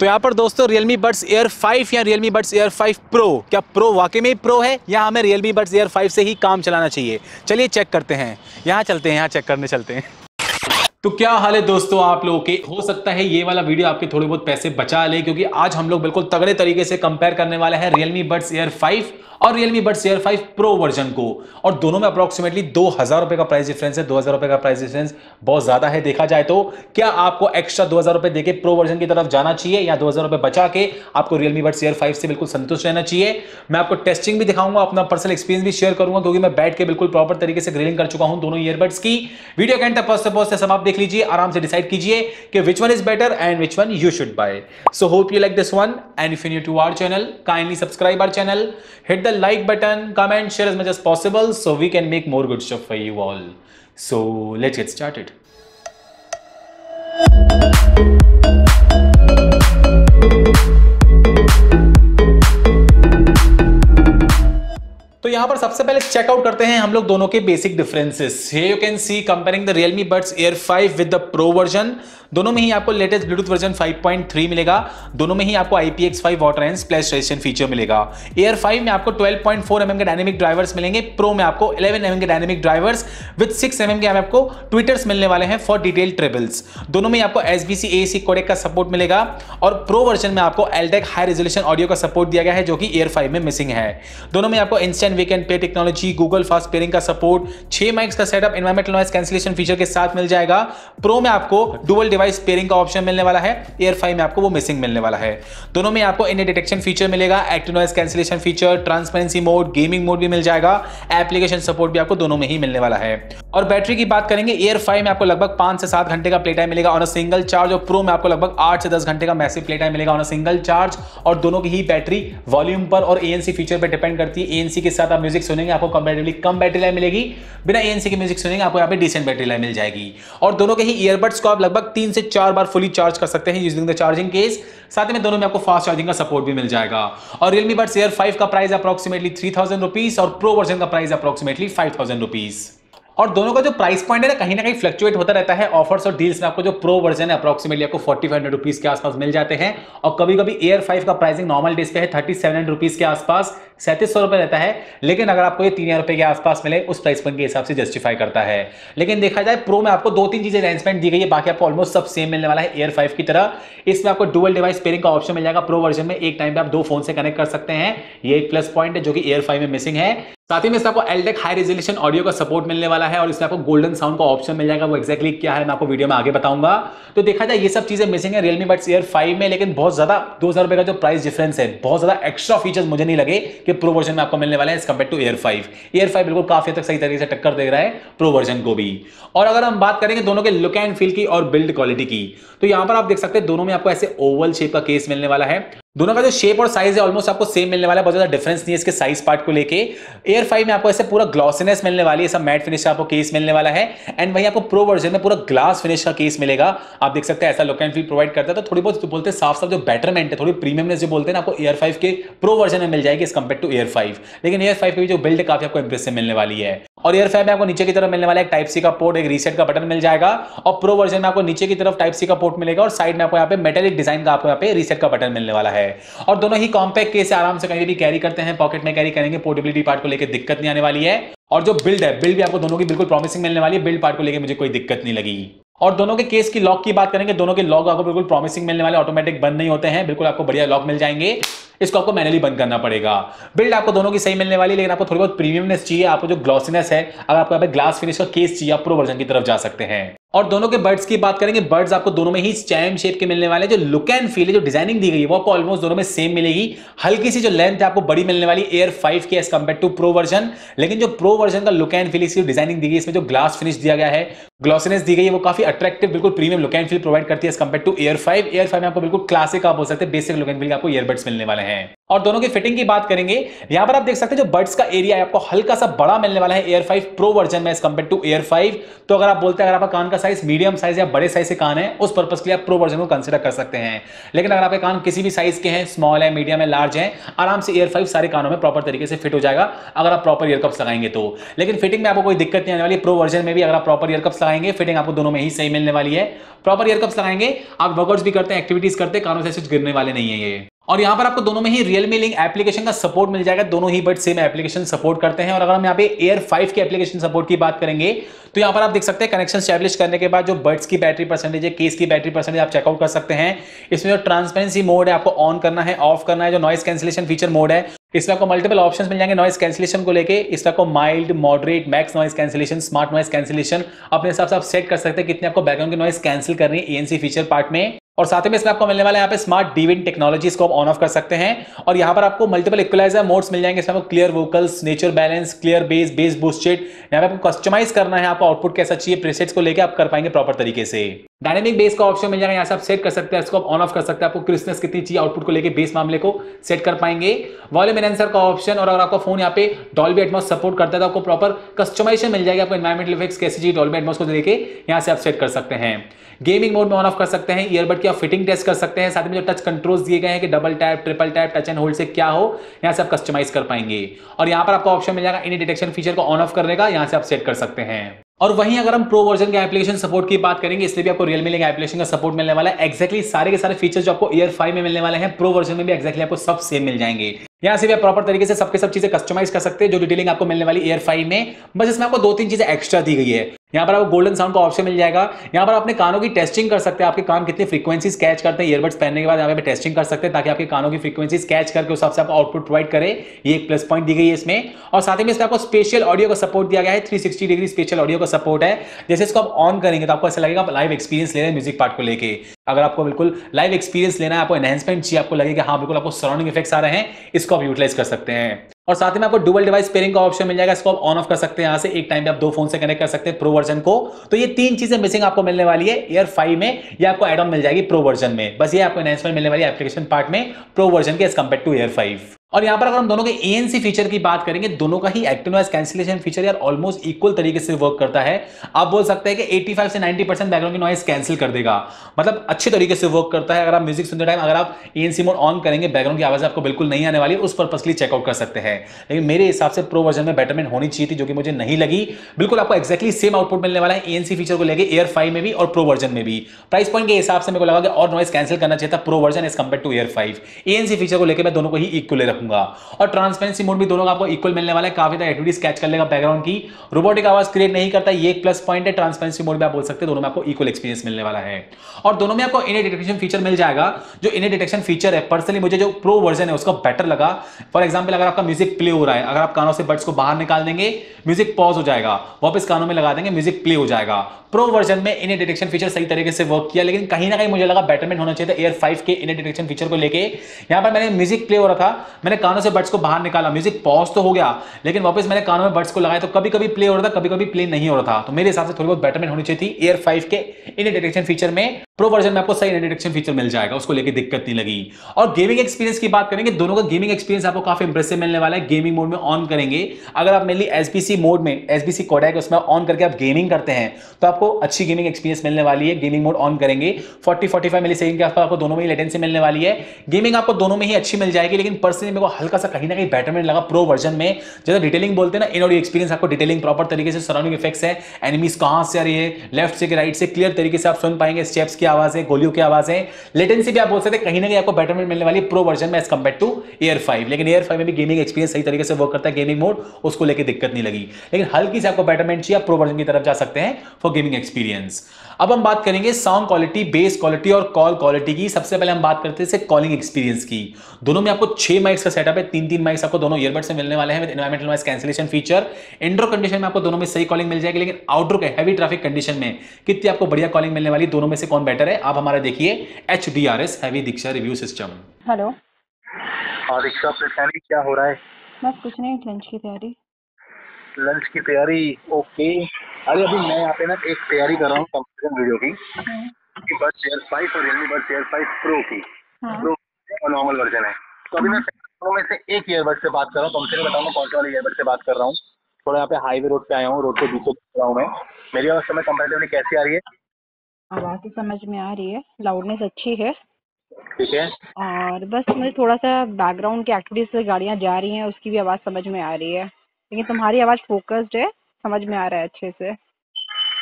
तो यहाँ पर दोस्तों, Realme Buds Air 5 या Realme Buds Air 5 Pro? क्या Pro वाकई में प्रो है या हमें Realme Buds Air 5 से ही काम चलाना चाहिए? चलिए चेक करते हैं। यहाँ चलते हैं, यहाँ चेक करने चलते हैं। तो क्या हाल है दोस्तों आप लोगों के? हो सकता है ये वाला वीडियो आपके थोड़े बहुत पैसे बचा ले, क्योंकि आज हम लोग बिल्कुल तगड़े तरीके से कंपेयर करने वाले हैं Realme Buds Air 5 और Realme Buds Air 5 Pro version को। और दोनों में अप्रोक्सीमेटली दो हज़ार रुपए का प्राइस डिफरेंस है, दो हज़ार रुपए का प्राइस डिफरेंस बहुत ज़्यादा है देखा जाए तो। क्या आपको एक्स्ट्रा दो हज़ार रुपए देके प्रो वर्जन की तरफ़ जाना चाहिए या दो हज़ार रुपए बचा के आपको Realme Buds Air 5 से बिल्कुल संतुष्ट रहना चाहिए? मैं आपको टेस्टिंग भी दिखाऊँगा, अपना पर्सनल एक्सपीरियंस भी शेयर करूँगा, क्योंकि मैं बैठ के बिल्कुल प्रॉपर तरीके से ग्रिलिंग कर चुका हूँ दोनों ईयरबड्स की। वीडियो के पॉस्ट से सब आप देख लीजिए, आराम से डिसाइड कीजिए कि which one is better and which one you should buy so hope you like this one and if you to our channel kindly subscribe our channel hit the like button, comment, share as much as possible so we can make more good stuff for you all. So let's get started. यहाँ पर सबसे पहले checkout करते हैं हम लोग दोनों के basic differences you can see comparing the Realme Buds Air 5 with the pro version दोनों में ही आपको लेटेस्ट ब्लूटूथ वर्जन 5.3 मिलेगा। दोनों में ही आपको IPX5 water and splash resistant feature मिलेगा। Air 5 में आपको 12.4 पॉइंट mm के डायनेमिक ड्राइवर्स मिलेंगे। प्रो में आपको 11 mm के डायनेमिक ड्राइवर्स विद 6 mm के आपको ट्विटर्स मिलने वाले हैं फॉर डिटेल ट्रेबल्स दोनों में आपको SBC AAC कोडेक का सपोर्ट मिलेगा। और प्रो वर्जन में आपको एलटेक हाई रेजोल्यूशन ऑडियो का सपोर्ट दिया गया है, जो कि Air 5 में मिसिंग है। दोनों में आपको instant wake and pair technology Google fast pairing का सपोर्ट छह माइक्स का setup environmental noise cancellation feature के साथ मिल जाएगा। प्रो में आपको डुअल डिवाइस पेयरिंग का ऑप्शन मिलने वाला है। एयर फाइव में आपको वो मिसिंग मिलने वाला है। दोनों में आपको इन डिटेक्शन फीचर मिलेगा active noise cancellation feature transparency mode gaming mode भी मिल जाएगा एप्लीकेशन सपोर्ट भी आपको दोनों में ही मिलने वाला है। और बैटरी की बात करेंगे एयर फाइव में आपको लगभग पाँच से सात घंटे का प्ले टाइम मिलेगा ऑन सिंगल चार्ज और प्रो में आपको लगभग आठ से दस घंटे का मैसिव प्ले टाइम मिलेगा ऑन सिंगल चार्ज और दोनों की ही बैटरी वॉल्यूम पर और एएनसी फीचर पर डिपेंड करती है। एएनसी के साथ आप म्यूज़िक सुनेंगे, आपको कंपेरेटिवली कम बैटरी लाइफ मिलेगी। बिना एएनसी के म्यूज़िक सुनेंगे, आपको यहाँ पे डिसेंट बैटरी लाइफ मिल जाएगी। और दोनों के ही ईयरबड्स को आप लगभग तीन से चार बार फुली चार्ज कर सकते हैं यूजिंग द चार्जिंग केस साथ में दोनों में आपको फास्ट चार्जिंग का सपोर्ट भी मिल जाएगा। और रियलमी बड्स एयर फाइव का price approximately three thousand rupees और प्रो वर्जन का price approximately five thousand rupees और दोनों का जो प्राइस पॉइंट है ना, कहीं ना कहीं फ्लक्चुएट होता रहता है। ऑफर्स और डील्स में आपको जो प्रो वर्जन है अप्रोक्सीमेटली आपको फोर्टी फाइव रुपीज़ के आसपास मिल जाते हैं। और कभी कभी एयर फाइव का प्राइसिंग नॉर्मल डेज़ पे है थर्टी सेवन रुपीज़ के आसपास, सैंतीस सौ रुपए रहता है। लेकिन अगर आपको ये तीन हज़ार रुपए के आसपास मिले, उस प्राइस पॉइंट के हिसाब से जस्टिफाई करता है। लेकिन देखा जाए प्रो में आपको दो तीन चीज़ें अरेंजमेंट दी गई है, बाकी आपको ऑलमोस्ट सब सेम मिलने वाला है एयर फाइव की तरह। इसमें आपको डुअल डिवाइस पेयरिंग का ऑप्शन मिल जाएगा। प्रो वर्जन में एक टाइम पे आप दो फ़ोन से कनेक्ट कर सकते हैं। ये एक प्लस पॉइंट है जो कि एयर फाइव में मिसिंग है। साथ ही में आपको एलटेक हाई रेजोल्यूशन ऑडियो का सपोर्ट मिलने वाला है और इसमें आपको गोल्डन साउंड का ऑप्शन मिल जाएगा। वो एक्जैक्टली क्या है मैं आपको वीडियो में आगे बताऊँगा। तो देखा जाए, ये सब चीज़ें मिसिंग है रियलमी बट्स एयर फाइव में, लेकिन बहुत ज़्यादा दो हज़ार रुपए का जो प्राइस डिफरेंस है, बहुत ज़्यादा एक्स्ट्रा फीचर्स मुझे नहीं लगे कि प्रो वर्जन में आपको मिलने वाला है compare to air five air five बिल्कुल काफ़ी तक सही तरीके से टक्कर दे रहा है प्रो वर्जन को भी। और अगर हम बात करेंगे दोनों के लुक एंड फील की और बिल्ड क्वालिटी की तो यहाँ पर आप देख सकते हैं दोनों में आपको ऐसे ओवल शेप का केस मिलने वाला है। दोनों का जो शेप और साइज़ है ऑलमोस्ट आपको सेम मिलने वाला है, बहुत ज़्यादा डिफरेंस नहीं है इसके साइज़ पार्ट को लेके। एयर फाइव में आपको ऐसे पूरा ग्लॉसीनेस मिलने वाली है, सब मैट फिनिश का आपको केस मिलने वाला है। एंड वही आपको प्रो वर्जन में पूरा ग्लास फिनिश का केस मिलेगा। आप देख सकते हैं ऐसा लुक एंड फील प्रोवाइड करता है। तो थोड़ी बहुत बोलते हैं साफ़ साफ़ जो बेटरमेंट है, थोड़ी प्रीमियमनेस जो बोलते हैं आपको एयर फाइव के प्रो वर्जन में मिल जाएगी as compare to air five लेकिन एयर फाइव की जो बिल्ड काफ़ी आपको इंप्रेसिव मिलने वाली है। और एयर फाइव में आपको नीचे की तरफ़ मिलने वाला एक टाइप सी का पोर्ट एक रीसेट का बटन मिल जाएगा। और प्रो वर्जन में आपको नीचे की तरफ़ टाइप सी का पोर्ट मिलेगा और साइड में आपको यहाँ पे मेटेलिक डिज़ाइन का आपको यहाँ पे रीसेट का बटन मिलने वाला है। और दोनों ही कॉम्पैक्ट केस आराम से कहीं भी कैरी करते हैं पॉकेट में कैरी करेंगे पोर्टेबिलिटी पार्ट को लेकर दिक्कत नहीं आने वाली है। और जो बिल्ड है बिल्ड भी आपको दोनों की बिल्कुल प्रॉमिसिंग मिलने वाली है बिल्ड पार्ट को लेकर मुझे कोई दिक्कत नहीं लगी। और दोनों के केस की लॉक की बात करेंगे, दोनों के लॉक आपको बिल्कुल प्रॉमिसिंग मिलने वाले ऑटोमेटिक बंद नहीं होते हैं, बिल्कुल आपको बढ़िया लॉक मिल जाएँगे। इसको आपको मैनुअली बंद करना पड़ेगा। बिल्ड आपको दोनों की सही मिलने वाली लेकिन आपको थोड़ी बहुत प्रीमियमनेस चाहिए, आपको जो ग्लॉसीनेस है, अगर आपको यहाँ पे ग्लास फिनिश का केस चाहिए, आप प्रो वर्जन की तरफ़ जा सकते हैं। और दोनों के बर्ड्स की बात करेंगे बर्ड्स आपको दोनों में ही चैम शेप के मिलने वाले हैं। जो लुक एंड फील है, जो डिज़ाइनिंग दी गई है, वो आपको ऑलमोस्ट दोनों में सेम मिलेगी। हल्की सी जो लेंथ है, आपको बड़ी मिलने वाली एयर फाइव की as compare to pro version लेकिन जो प्रो वर्जन का लुक एंड फील इसकी डिज़ाइनिंग दी गई इसमें जो ग्लास फिनिश दिया गया है ग्लॉसिनेस दी गई है, वो काफ़ी अट्रैक्टिव बिल्कुल premium look and feel provide करती है as compare to air five air five में आपको बिल्कुल क्लासिक आप हो सकते हैं बेसिक लुक एंड फील आपको ईयरबड्स मिलने वाले हैं। और दोनों की फिटिंग की बात करेंगे, यहाँ पर आप देख सकते हैं जो बर्ड्स का एरिया है, आपको हल्का सा बड़ा मिलने वाला है एयर फाइव प्रो वर्जन में as compare to air five तो अगर आप बोलते हैं, अगर आपका कान का साइज़ मीडियम साइज़ या बड़े साइज़ से कान है, उस पर्पज के लिए आप प्रो वर्जन को कंसिडर कर सकते हैं। लेकिन अगर आपके कान किसी भी साइज़ के हैं स्मॉल है मीडियम है लार्ज है, आराम से एयर फाइव सारे कानों में प्रॉपर तरीके से फिट हो जाएगा, अगर आप प्रॉपर ईयर कप्स लगाएँगे तो। लेकिन फिटिंग में आपको कोई दिक्कत नहीं आने वाली प्रो वर्जन में भी अगर आप प्रॉपर ईयर कप्स लगाएँगे फिटिंग आपको दोनों में ही सही मिलने वाली है। प्रॉपर ईयर कप्स लगाएँगे, आप वर्कआउट्स भी करते हैं एक्टिविटीज़ करते हैं, कानों से कुछ गिरने वाले नहीं है ये। और यहाँ पर आपको दोनों में ही रियलमी लिंक एप्लीकेशन का सपोर्ट मिल जाएगा। दोनों ही बट सेम एप्लीकेशन सपोर्ट करते हैं। और अगर हम यहाँ पे एयर 5 के एप्लीकेशन सपोर्ट की बात करेंगे तो यहाँ पर आप देख सकते हैं कनेक्शन स्टैब्लिश करने के बाद जो बर्ड्स की बैटरी परसेंटेज है केस की बैटरी परसेंटेज आप चेकआउट कर सकते हैं। इसमें जो ट्रांसपेरेंसी मोड है, आपको ऑन करना है ऑफ़ करना है, जो नॉइस कैंसिलेशन फीचर मोड है, इसमें आपको मल्टीपल ऑप्शंस मिल जाएँगे नॉइस कैंसिलेशन को लेके। इसमें आपको mild moderate max noise cancellation smart noise cancellation अपने हिसाब से आप सेट कर सकते हैं कितने आपको बैकग्राउंड की नॉइस कैंसिल करनी है एएनसी फीचर पार्ट में। और साथ में इसमें आपको मिलने वाला है यहाँ पे स्मार्ट डीविन टेक्नोलॉजी इसको आप ऑन ऑफ़ कर सकते हैं। और यहाँ पर आपको मल्टीपल इक्वलाइजर मोड्स मिल जाएँगे। इसमें आपको clear vocals nature balance clear bass bass boosted यहाँ पे आपको कस्टमाइज करना है। आपको आउटपुट कैसा चाहिए प्रेसेट्स को लेकर आप कर पाएँगे प्रॉपर तरीके से। डायनेमिक बेस का ऑप्शन मिल जाएगा, यहाँ से आप सेट कर सकते हैं, इसको ऑन ऑफ़ कर सकते हैं, आपको क्रिस्टनेस कितनी चाहिए आउटपुट को लेकर बेस मामले को सेट कर पाएँगे। वॉल्यूम एनहेंसर का ऑप्शन और अगर आपका फ़ोन यहाँ पे डॉल्बी एटमॉस सपोर्ट करता है तो आपको प्रॉपर कस्टमाइजेशन मिल जाएगा, आपको एनवायरमेंटल इफेक्ट्स कैसे चाहिए डॉल्बी एटमॉस को लेके यहाँ से आप सेट कर सकते हैं। गेमिंग मोड में ऑन ऑफ़ कर सकते हैं ईयरबड की आप फिटिंग टेस्ट कर सकते हैं, साथ में जो टच कंट्रोल्स दिए गए हैं कि double tap triple tap touch and hold से क्या हो, यहाँ से आप कस्टमाइज कर पाएँगे। और यहाँ पर आपको ऑप्शन मिल जाएगा इन डिटेक्शन फीचर को ऑन ऑफ़ करने का, यहाँ से आप सेट कर सकते हैं। और वहीं अगर हम प्रो वर्जन के एप्लीकेशन सपोर्ट की बात करेंगे, इसलिए भी आपको रियलमी लेंगे एप्लीकेशन का सपोर्ट मिलने वाला है। एक्जैक्टली सारे के सारे फीचर्स जो आपको ईयर फाइव में मिलने वाले हैं प्रो वर्जन में भी एक्जैक्टली आपको सब सेम मिल जाएँगे। यहाँ से भी आप प्रॉपर तरीके से सबके सब चीज़ें कस्टमाइज कर सकते हैं, जो डिटेलिंग आपको मिलने वाली ईयर फाइव में। बस इसमें आपको दो तीन चीज़ें एक्स्ट्रा दी गई है। यहाँ पर आपको गोल्डन साउंड का ऑप्शन मिल जाएगा। यहाँ पर अपने कानों की टेस्टिंग कर सकते हैं। आपके कान कितनी फ्रीक्वेंसीज कैच करते हैं। ईयरबड्स पहनने के बाद यहाँ पे टेस्टिंग कर सकते हैं ताकि आपके कानों की फ्रीक्वेंसीज कैच करके उस हिसाब से आपको आउटपुट प्रोवाइड करे। ये एक प्लस पॉइंट दी गई है इसमें। और साथ ही में इसमें आपको स्पेशल ऑडियो का सपोर्ट दिया गया है। थ्री डिग्री स्पेशल ऑडियो का सपोर्ट है। जैसे इसको आप ऑन करेंगे तो आपको ऐसा लगेगा आप लाइव एक्सपीरियंस ले रहे हैं म्यूज़िक पार्ट को लेकर अगर आपको बिल्कुल लाइव एक्सपीरियंस लेना है, आपको एनहेंसमेंट चाहिए, आपको लगेगा हाँ बिल्कुल आपको सराउंडिंग इफेक्ट्स आ रहे हैं, इसको आप यूटिलाइज कर सकते हैं। और साथ ही में आपको डुबल डिवाइस पेरिंग का ऑप्शन मिल जाएगा। इसको आप ऑन ऑफ़ कर सकते हैं यहाँ से। एक टाइम पे आप दो फ़ोन से कनेक्ट कर सकते हैं प्रो वर्जन को। तो ये तीन चीज़ें मिसिंग आपको मिलने वाली है। एयर फाइव में ये आपको एड ऑन मिल जाएगी प्रो वर्जन में। बस ये आपको एनहेंसमेंट मिलने वाली एप्लीकेशन पार्ट में प्रो वर्जन के as compare to air five और यहाँ पर अगर हम दोनों के एएनसी फीचर की बात करेंगे, दोनों का ही एक्टिव नॉइस कैंसिलेशन फीचर यार ऑलमोस्ट इक्वल तरीके से वर्क करता है। आप बोल सकते हैं कि 85 से 90 परसेंट बैकग्राउंड की नॉइस कैंसिल कर देगा। मतलब अच्छे तरीके से वर्क करता है। अगर आप म्यूज़िक सुनते टाइम, अगर आप एएनसी मोड ऑन करेंगे बैकग्राउंड की आवाज़ आपको बिल्कुल नहीं आने वाली, उस पर्पज के लिए चेकआउट कर सकते हैं। लेकिन मेरे हिसाब से प्रो वर्जन में बेटरमेंट होनी चाहिए थी, जो कि मुझे नहीं लगी। बिल्कुल आपको एक्जैक्टली सेम आउटपुट मिलने वाला है एएनसी फीचर को लेकर एयर फाइव में भी और प्रो वर्जन में भी। प्राइस पॉइंट के हिसाब से मेरे को लगा कि और नॉइस कैंसिल करना चाहिए था pro version as compare to air five ANC feature को लेकर मैं दोनों को ही इक्वल रखूँगा। और ट्रांसपेरेंसी मोड भी दोनों का आपको इक्वल मिलने वाला है। काफ़ी ज़्यादा एक्टिविटीज़ कैच कर लेगा बैकग्राउंड की। रोबोटिक आवाज़ क्रिएट नहीं करता, ये एक प्लस पॉइंट है। ट्रांसपेरेंसी मोड में आप बोल सकते हैं, दोनों में आपको इक्वल एक्सपीरियंस मिलने वाला है। और दोनों में आपको इने डिटेक्शन फीचर मिल जाएगा। जो इने डिटेक्शन फीचर है पर्सनली मुझे जो प्रो वर्जन है, उसका बेटर लगा। फॉर एग्ज़ाम्पल अगर आपका म्यूज़िक प्ले हो रहा है, अगर आप कानों से बर्ड्स को बाहर निकाल देंगे म्यूज़िक पॉज हो जाएगा। वापस कानों में लगा देंगे म्यूज़िक प्ले हो जाएगा। प्रो वर्जन में इन्हें डिटेक्शन फीचर सही तरीके से वर्क किया, लेकिन कहीं ना कहीं मुझे लगा बेटरमेंट होना चाहिए था एयर फाइव के इन्हें डिटेक्शन फीचर को लेके। यहाँ पर मैंने म्यूज़िक प्ले हो रहा था मैंने कानों से बर्ड्स को बाहर निकाला म्यूज़िक पॉज तो हो गया, लेकिन वापस मैंने कानों में बर्ड्स को लगाया तो कभी कभी प्ले हो रहा था कभी कभी प्ले नहीं हो रहा था। तो मेरे हिसाब से थोड़ी बहुत बेटरमेंट होनी चाहिए थी एयर फाइव के इन डिटेक्शन फीचर में। प्रो वर्जन में आपको सही डिटेक्शन फीचर मिल जाएगा, उसको लेकर दिक्कत नहीं लगी। और गेमिंग एक्सपीरियंस की बात करेंगे, दोनों का गेमिंग एक्सपीरियंस आपको काफ़ी इंप्रेसिव मिलने वाला है। गेमिंग मोड में ऑन करेंगे। अगर आप मेनली एसबीसी मोड में एसबीसी कोडैक उसमें ऑन करके आप गेमिंग करते हैं तो आपको अच्छी गेमिंग एक्सपीरियंस मिलने वाली है। गेमिंग मोड ऑन करेंगे। 40 45 मिली सेकंड के आसपास आपको दोनों में ही लेटेंसी मिलने वाली है। गेमिंग आपको दोनों में ही अच्छी मिल जाएगी, लेकिन पर्सनली मेरे को हल्का सा कहीं ना कहीं बेटरमेंट लगा प्रो वर्जन में। जैसे डिटेलिंग बोलते हैं ना इन एक्सपीरियंस आपको डिटेलिंग प्रॉपर तरीके से सराउंडिंग इफेक्ट्स है। एनिमीज कहाँ से आ रही है? लेफ़्ट से राइट से क्लियर तरीके से आप सुन पाएँगे स्टेप्स की आवाज़ें, गोलियों की आवाज़ें। लेटेंसी भी आप बोल सकते कहीं ना कहीं आपको बेटरमेंट मिलने वाली प्रो वर्जन में as compare to air five लेकिन एयर फाइव में भी गेमिंग एक्सपीरियंस सही तरीके से वर्क करता है गेमिंग मोड उसको लेकर दिक्कत नहीं लगी। लेकिन हल्की से आपको बेटरमेंट चाहिए प्रो वर्जन की तरफ़ जा सकते हैं फॉर गेमिंग एक्सपीरियंस अब हम बात करेंगे साउंड क्वालिटी बेस क्वालिटी और कॉल क्वालिटी की। सबसे पहले हम बात करते हैं कॉलिंग एक्सपीरियंस की। दोनों में आपको छह माइक्स का सेटअप है तीन तीन माइक्स आपको दोनों ईयरबड से मिलने वाले हैं with environmental noise cancellation feature indoor condition में आपको दोनों में सही कॉलिंग मिल जाएगी, लेकिन आउटडोर के हैवी ट्रैफ़िक कंडीशन में कितनी आपको बढ़िया कॉलिंग मिलने वाली, दोनों में से कौन बेटर है। आप हमारा देखिए H D R S heavy Diksha review system hello. हाँ दीक्षा परेशानी क्या हो रहा है? बस कुछ नहीं लंच की तैयारी। लंच की तैयारी? ओके अरे अभी मैं यहाँ पे ना एक तैयारी कर रहा हूँ कंपटीशन वीडियो की। हाँ। कि बस एयर फाइव और Realme buds air five pro की। हाँ। प्रो और नॉर्मल वर्जन है। तो अभी मैं तो में से एक ईयरबड से बात कर रहा हूँ। तुमसे नहीं बताऊँगा कौन से वाले ईयरबड से बात कर रहा हूँ। थोड़ा यहाँ पे हाईवे रोड पे आया हूँ। रोड के बीचों बीच रहा हूँ मैं। मेरी आवाज़ समय कंपेरेटिवली कैसी आ रही है? आवाज़ तो समझ में आ रही है। लाउडनेस अच्छी है। ठीक है। और बस मुझे थोड़ा सा बैकग्राउंड की एक्टिविटीज़ से गाड़ियाँ जा रही हैं उसकी भी आवाज़ समझ में आ रही है। लेकिन तुम्हारी आवाज़ फोकस्ड है समझ में आ रहा है अच्छे से।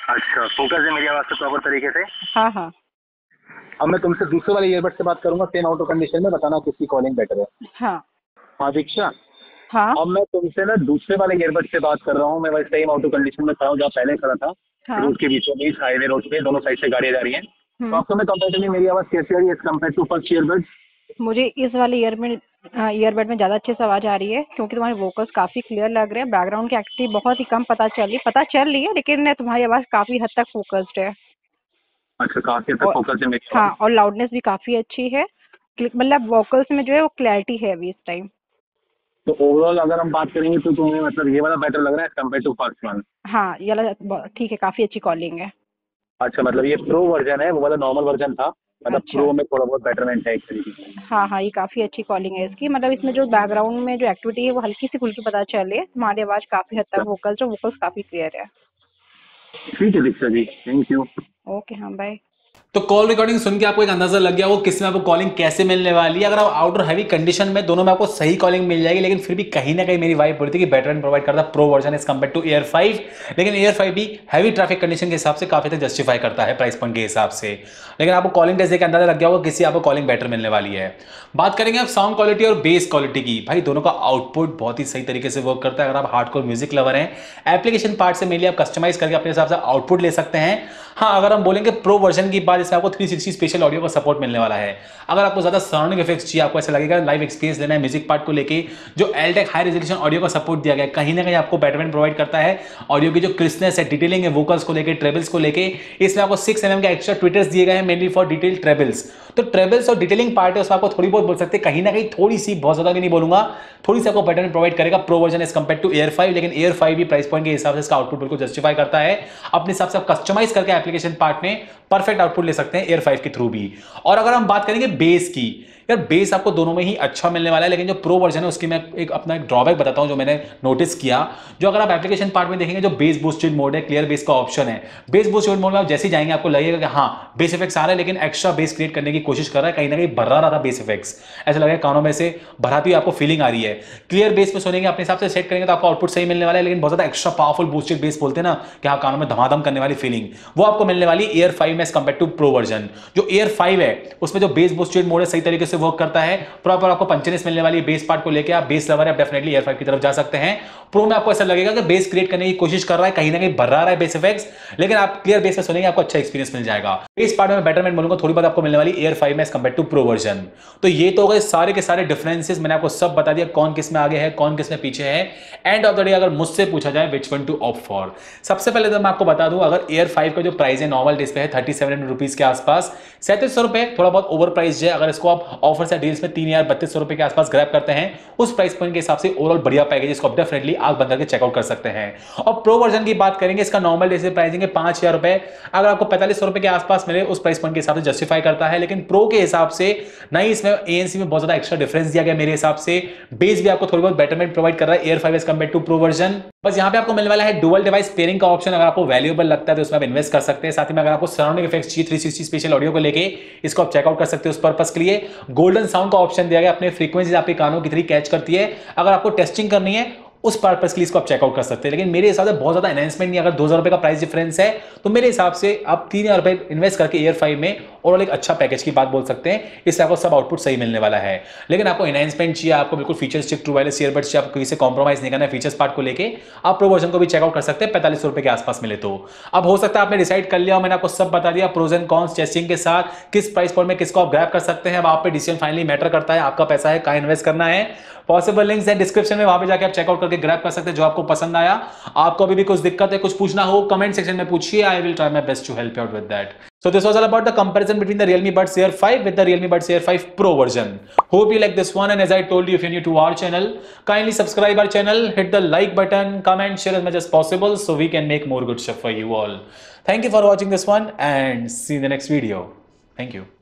अच्छा फोकस है मेरी आवाज़ से प्रॉपर तरीके से? हाँ हाँ। अब मैं तुमसे दूसरे वाले ईयरबड से बात करूँगा सेम आउटो कंडीशन में बताना किसकी कॉलिंग बेटर है। हाँ। हाँ दीक्षा? हाँ। अब मैं तुमसे ना दूसरे वाले ईयरबड से बात कर रहा हूँ मैं वैसे सेम आउटो कंडीशन में खड़ा हूँ जहाँ पहले खड़ा था। रोड के बीचों बीच हाईवे रोड पे दोनों साइड से गाड़ियाँ जा रही हैं। तो आपको मैं कंपेरेटिवली मेरी आवाज़ कैसी आ रही है? कंपेयर टू फ़र्स्ट ईयरबड मुझे इस वाले ईयर में ईयरबड में ज़्यादा अच्छे से आवाज़ आ रही है क्योंकि तुम्हारे वोकल्स काफ़ी क्लियर लग रहे हैं। बैकग्राउंड की एक्टिविटी बहुत ही कम पता चल रही पता चल रही है लेकिन तुम्हारी आवाज़ काफ़ी हद तक फोकस्ड है। अच्छा काफ़ी हद तक और- फोकस है हाँ और लाउडनेस भी काफ़ी अच्छी है। मतलब वोकल्स में जो है वो क्लैरिटी है अभी इस टाइम तो ओवरऑल अगर हम बात करेंगे तो तुम्हें मतलब ये वाला बेटर लग रहा है कंपेयर टू फ़र्स्ट वन हाँ ये वाला ठीक है काफ़ी अच्छी कॉलिंग है। अच्छा मतलब ये प्रो वर्जन है वो वाला नॉर्मल वर्जन था मतलब अच्छा। प्रो में थोड़ा बहुत बेटरमेंट है एक तरीके से। हाँ हाँ ये काफ़ी अच्छी कॉलिंग है इसकी। मतलब इसमें जो बैकग्राउंड में जो एक्टिविटी है वो हल्की सी फुल्की पता चल। रही है तुम्हारी आवाज़ काफ़ी हद तक वोकल्स और वोकल्स काफ़ी क्लियर है। ठीक है Diksha ji thank you okay हाँ बाय तो कॉल रिकॉर्डिंग सुन के आपको एक अंदाज़ा लग गया वो किसमें आपको कॉलिंग कैसे मिलने वाली है। अगर आप आउटर हैवी कंडीशन में दोनों में आपको सही कॉलिंग मिल जाएगी, लेकिन फिर भी कहीं ना कहीं मेरी वाइफ बोलती है कि बेटर प्रोवाइड करता pro version is compare to air five लेकिन एयर फाइव भी हैवी ट्रैफ़िक कंडीशन के हिसाब से काफ़ी तक जस्टिफाई करता है प्राइस पॉइंट के हिसाब से। लेकिन आपको कॉलिंग टेस्ट देख अंदाज़ा लग गया होगा किसी आपको कॉलिंग बेटर मिलने वाली है। बात करेंगे आप साउंड क्वालिटी और बेस क्वालिटी की। भाई, दोनों का आउटपुट बहुत ही सही तरीके से वर्क करता है। अगर आप हार्डकोर म्यूज़िक लवर हैं एप्लीकेशन पार्ट से मेनली आप कस्टमाइज करके अपने हिसाब से आउटपुट ले सकते हैं। हाँ अगर हम बोलेंगे प्रो वर्जन की बात इसमें आपको 360 स्पेशल ऑडियो का सपोर्ट मिलने वाला है। अगर आपको ज़्यादा सराउंडिंग इफेक्ट्स चाहिए, आपको ऐसा लगेगा लाइव एक्सपीरियंस लेना है म्यूज़िक पार्ट को लेके, जो एलटेक हाई रेजोल्यूशन ऑडियो का सपोर्ट दिया गया, कहीं ना कहीं आपको बैटरमेंट प्रोवाइड करता है। ऑडियो की जो क्रिस्पनेस है डिटेलिंग है वोकल्स को लेके ट्रेबल्स को लेके, इसमें आपको सिक्स एम के एक्स्ट्रा ट्विटर्स दिए गए हैं मेनली फॉर डिटेल ट्रेबल्स तो ट्रेबल्स और डिटेलिंग पार्ट है, उसमें आपको थोड़ी बहुत बोल सकते कहीं ना कहीं थोड़ी सी, बहुत ज़्यादा भी नहीं बोलूँगा, थोड़ी सी आपको बैटरमेंट प्रोवाइड करेगा pro version as compare to air five लेकिन एयर फाइव भी प्राइस पॉइंट के हिसाब से इसका आउटपुट बिल्कुल जस्टिफाई करता है। अपने हिसाब से आप कस्टमाइज करके एप्लीकेशन पार्ट में परफेक्ट आउटपुट ले सकते हैं एयर फाइव के थ्रू भी। और अगर हम बात करेंगे बेस की यार बेस आपको दोनों में ही अच्छा मिलने वाला है, लेकिन जो प्रो वर्जन है, उसकी मैं एक अपना एक ड्रॉबैक बताता हूँ, जो मैंने नोटिस किया। जो अगर आप एप्लीकेशन पार्ट में देखेंगे, जो बेस बूस्टेड मोड है क्लियर बेस का ऑप्शन है। बेस बूस्टेड मोड में आप जैसे जाएँगे, आपको लगेगा कि हाँ बेस इफेक्ट्स आ रहा है, लेकिन एक्स्ट्रा बेस क्रिएट करने की कोशिश कर रहा है, कहीं ना कहीं भर्रा रहा था बेस इफेक्ट्स ऐसा लगेगा कानों में से भराती हुई आपको फीलिंग आ रही है। क्लियर बेस में सुनेंगे, अपने हिसाब से सेट करेंगे तो आपको आउटपुट सही मिलने वाला है, लेकिन बहुत ज़्यादा एक्स्ट्रा पावरफुल बूस्टेड बेस बोलते हैं ना, कि हाँ कानों में धमाधम करने वाली फीलिंग वो आपको मिलने वाली एयर फाइव में कंपेयर टू प्रो वर्जन जो एयर फाइव है, उसमें जो बेस बूस्टेड मोड है, सही तरीके से वर्क करता है। प्रॉपर आपको पंचनेस मिलने वाली बेस पार्ट को लेकर आप बेस लवर है, आप डेफिनेटली एयर फाइव की तरफ़ जा सकते हैं। प्रो में आपको ऐसा लगेगा कि बेस क्रिएट करने की कोशिश कर रहा है, कहीं ना कहीं भर रहा है बेस इफेक्ट्स लेकिन आप क्लियर बेस में सुनेंगे, आपको अच्छा एक्सपीरियंस मिल जाएगा। इस पार्ट में बेटरमेंट बोलूँगा, थोड़ी बात आपको मिलने वाली एयर फाइव में कंपेयर टू प्रो वर्जन तो ये तो हो गए सारे के सारे डिफरेंसेस मैंने आपको सब बता दिया कौन किसमें आगे है, कौन किसमें पीछे है। एंड ऑफ़ द डे अगर मुझसे पूछा जाए which one to opt for सबसे पहले तो मैं आपको बता दूँ, अगर एयर फाइव का जो प्राइस है नॉर्मल डिस्प्ले है थर्टी सेवन रुपीज़ के आसपास, सैंतीस सौ रुपए, थोड़ा बहुत ओवर प्राइस है। अगर इसको आप ऑफ़र से डील्स में तीन हज़ार, बत्तीस सौ रुपए के आसपास ग्रैप करते हैं, उस प्राइस पॉइंट के हिसाब से ओवरऑल बढ़िया पैकेज इसको डेफिनेटली आग बंद करके चेकआउट कर सकते हैं। और प्रो वर्जन की बात करेंगे, इसका नॉर्मल डिस्प्ले प्राइसिंग है पाँच हज़ार रुपए। अगर आपको पैंतालीस सौ रुपए के आसपास मिले, उस प्राइस पॉइंट के हिसाब से जस्टिफाई करता है। लेकिन प्रो के हिसाब से नहीं इसमें एएनसी में बहुत ज़्यादा एक्स्ट्रा डिफरेंस दिया गया मेरे हिसाब से। बेस भी आपको थोड़ी बहुत बेटरमेंट प्रोवाइड कर रहा है air five as compare to pro version बस यहाँ पे आपको मिलने वाला है डुअल डिवाइस पेयरिंग का ऑप्शन अगर आपको वैल्यूएबल लगता है तो उसमें आप इन्वेस्ट कर सकते हैं। साथ ही में अगर आपको सराउंडिंग इफेक्ट्स चाहिए 360 स्पेशल ऑडियो को लेके, इसको आप चेकआउट कर सकते हैं उस पर्पस के लिए। गोल्डन साउंड का ऑप्शन दिया गया, अपने फ्रीक्वेंसी आपके कानों की थ्री कैच करती है। अगर आपको टेस्टिंग करनी है उस पर्पज के लिए इसको आप चेकआउट कर सकते हैं। लेकिन मेरे हिसाब से बहुत ज़्यादा एनहेंसमेंट नहीं अगर दो हज़ार का प्राइस डिफरेंस है तो मेरे हिसाब से आप तीन हज़ार इन्वेस्ट करके ईयर फाइव में ओवरऑल एक अच्छा पैकेज की बात बोल सकते हैं। इससे आपको सब आउटपुट सही मिलने वाला है। लेकिन आपको एनहेंसमेंट चाहिए, आपको बिल्कुल फीचर्स चाहिए ट्रू वायरलेस ईयरबड्स चाहिए, आपको किसी कॉम्प्रोमाइज नहीं करना फीचर्स पार्ट को लेके। आप प्रो वर्जन को भी चेकआउट कर सकते हैं, पैंतालीस रुपए के आसपास मिले तो। अब हो सकता है आपने डिसाइड कर लिया मैंने आपको सब बता दिया प्रोज एंड कॉन्स टेस्टिंग के साथ, किस प्राइस पॉइंट में किसको आप ग्रैप कर सकते हैं। अब आप पे डिसीज़न फाइनली मैटर करता है, आपका पैसा है, कहाँ इन्वेस्ट करना है। पॉसिबल लिंक्स है डिस्क्रिप्शन में, वहाँ पे जाके आप चेकआउट करके ग्रैप कर सकते हैं, जो आपको पसंद आया। आपको अभी भी कुछ दिक्कत है, कुछ पूछना हो कमेंट सेक्शन में पूछिए। I will try my best to help out with that So this was all about the comparison between the Realme Buds Air 5 with the Realme Buds Air 5 Pro version. Hope you like this one and as I told you if you're new to our channel, kindly subscribe our channel, hit the like button, comment, share as much as possible so we can make more good stuff for you all. Thank you for watching this one and see you in the next video. Thank you.